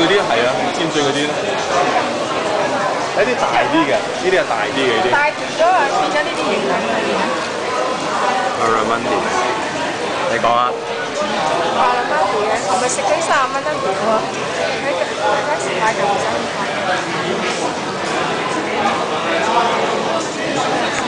嗰啲係啊，尖碎嗰啲咧，一啲大啲嘅，呢啲係大啲嘅啲。大咗啊，變咗呢啲係咁嘅嘢。六蚊點？你講啊。六蚊點？我咪食咗三蚊一件喎？喺喺大食埋大酒壺。